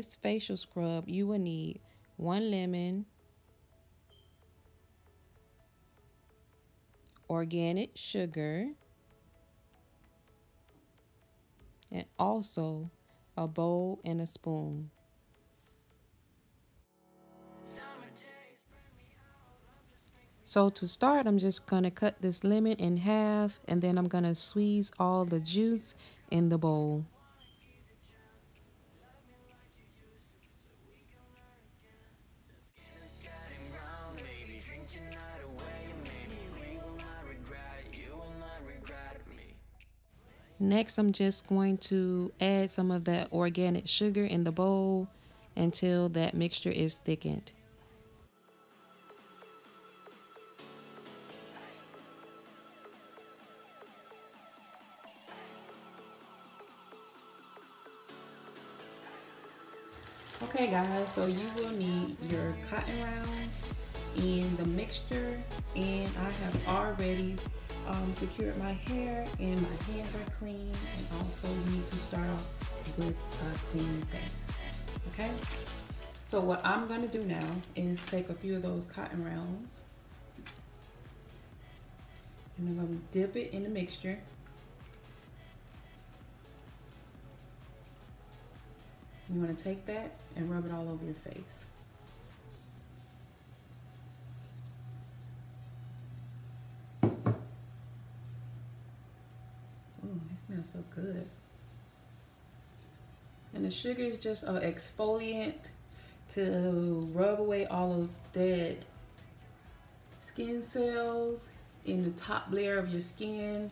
this facial scrub, you will need one lemon, organic sugar, and also a bowl and a spoon. So to start, I'm just going to cut this lemon in half and then I'm going to squeeze all the juice in the bowl. Next, I'm just going to add some of that organic sugar in the bowl until that mixture is thickened. Okay guys, so you will need your cotton rounds and the mixture and I have already um, secured my hair and my hands are clean and also need to start off with a clean face, okay? So what I'm gonna do now is take a few of those cotton rounds and I'm gonna dip it in the mixture You want to take that and rub it all over your face. It smells so good. And the sugar is just an exfoliant to rub away all those dead skin cells in the top layer of your skin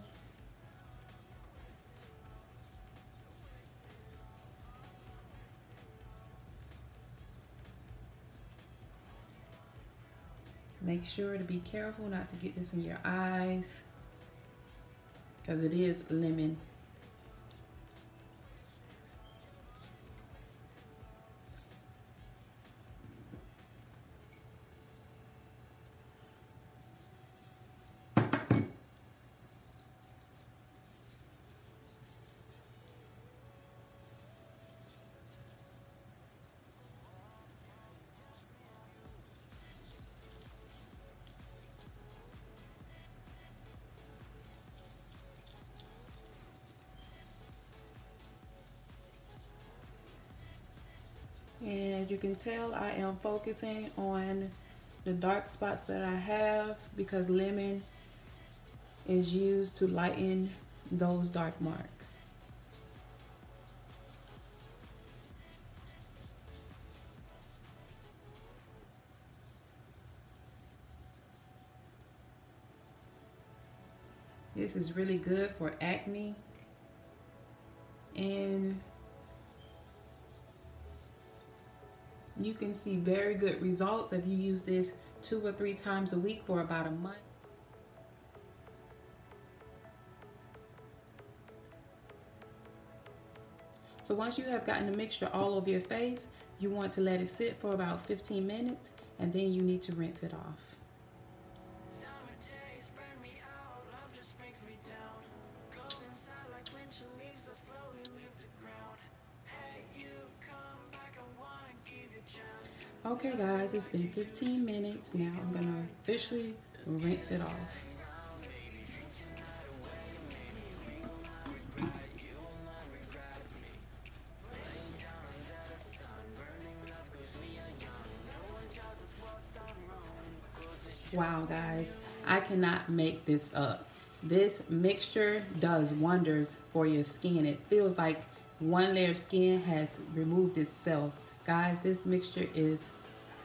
Make sure to be careful not to get this in your eyes because it is lemon you can tell I am focusing on the dark spots that I have because lemon is used to lighten those dark marks. This is really good for acne and You can see very good results if you use this two or three times a week for about a month. So once you have gotten the mixture all over your face, you want to let it sit for about 15 minutes and then you need to rinse it off. Okay guys, it's been 15 minutes. Now I'm gonna officially rinse it off. Wow guys, I cannot make this up. This mixture does wonders for your skin. It feels like one layer of skin has removed itself. Guys, this mixture is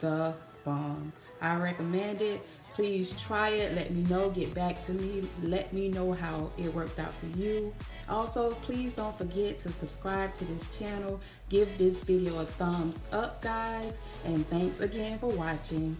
the bomb. I recommend it. Please try it. Let me know. Get back to me. Let me know how it worked out for you. Also, please don't forget to subscribe to this channel. Give this video a thumbs up, guys. And thanks again for watching.